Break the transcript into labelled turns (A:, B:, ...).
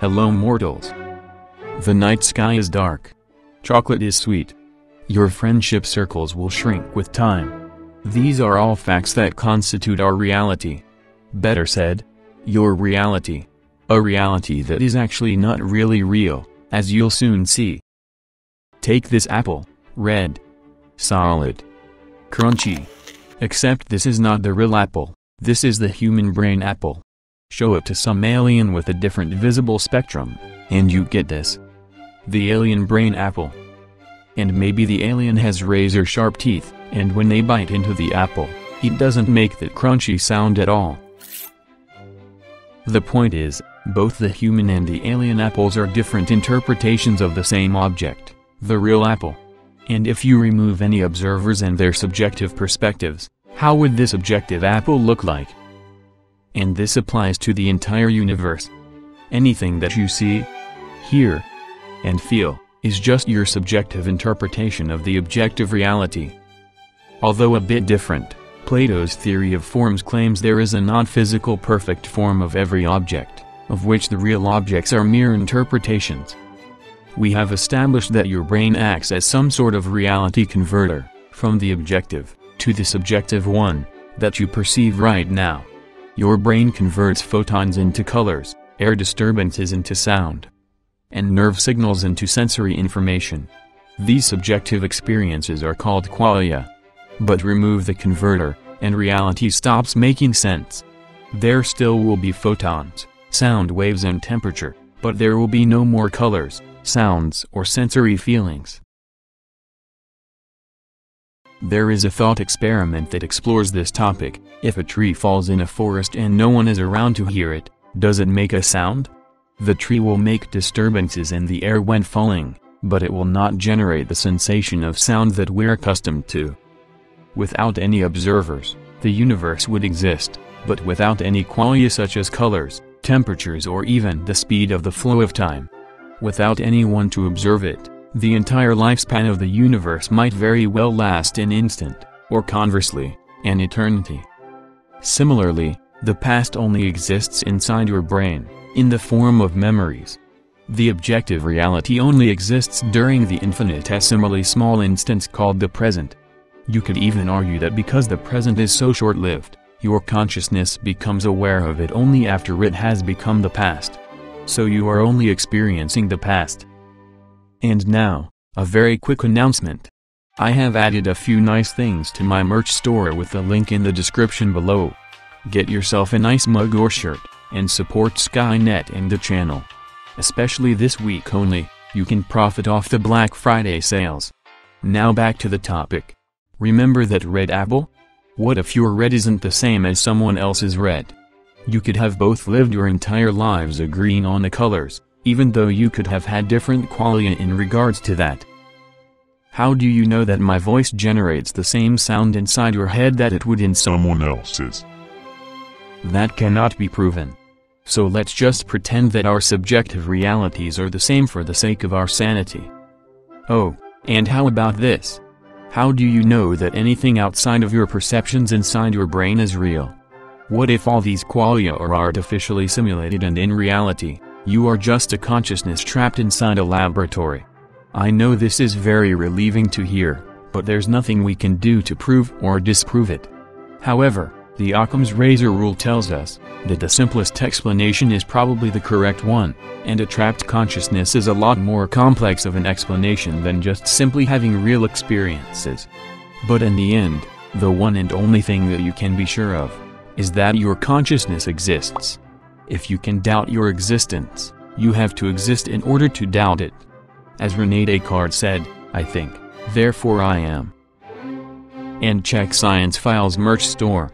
A: Hello mortals. The night sky is dark. Chocolate is sweet. Your friendship circles will shrink with time. These are all facts that constitute our reality. Better said, your reality. A reality that is actually not really real, as you'll soon see. Take this apple, red. Solid. Crunchy. Except this is not the real apple, this is the human brain apple. Show it to some alien with a different visible spectrum, and you get this. The alien brain apple. And maybe the alien has razor sharp teeth, and when they bite into the apple, it doesn't make that crunchy sound at all. The point is, both the human and the alien apples are different interpretations of the same object, the real apple. And if you remove any observers and their subjective perspectives, how would this objective apple look like? And this applies to the entire universe. Anything that you see, hear, and feel, is just your subjective interpretation of the objective reality. Although a bit different, Plato's theory of forms claims there is a non-physical perfect form of every object, of which the real objects are mere interpretations. We have established that your brain acts as some sort of reality converter, from the objective, to the subjective one, that you perceive right now. Your brain converts photons into colors, air disturbances into sound, and nerve signals into sensory information. These subjective experiences are called qualia. But remove the converter, and reality stops making sense. There still will be photons, sound waves and temperature, but there will be no more colors, sounds or sensory feelings. There is a thought experiment that explores this topic, if a tree falls in a forest and no one is around to hear it, does it make a sound? The tree will make disturbances in the air when falling, but it will not generate the sensation of sound that we're accustomed to. Without any observers, the universe would exist, but without any qualia such as colors, temperatures or even the speed of the flow of time. Without anyone to observe it, the entire lifespan of the universe might very well last an instant, or conversely, an eternity. Similarly, the past only exists inside your brain, in the form of memories. The objective reality only exists during the infinitesimally small instance called the present. You could even argue that because the present is so short-lived, your consciousness becomes aware of it only after it has become the past. So you are only experiencing the past. And now, a very quick announcement. I have added a few nice things to my merch store with the link in the description below. Get yourself a nice mug or shirt, and support Skynet and the channel. Especially this week only, you can profit off the Black Friday sales. Now back to the topic. Remember that red apple? What if your red isn't the same as someone else's red? You could have both lived your entire lives agreeing on the colors, even though you could have had different qualia in regards to that. How do you know that my voice generates the same sound inside your head that it would in someone else's? That cannot be proven. So let's just pretend that our subjective realities are the same for the sake of our sanity. Oh, and how about this? How do you know that anything outside of your perceptions inside your brain is real? What if all these qualia are artificially simulated and in reality, you are just a consciousness trapped inside a laboratory. I know this is very relieving to hear, but there's nothing we can do to prove or disprove it. However, the Occam's razor rule tells us that the simplest explanation is probably the correct one, and a trapped consciousness is a lot more complex of an explanation than just simply having real experiences. But in the end, the one and only thing that you can be sure of is that your consciousness exists. If you can doubt your existence, you have to exist in order to doubt it. As Rene Descartes said, I think, therefore I am. And check Sciencephile's merch store.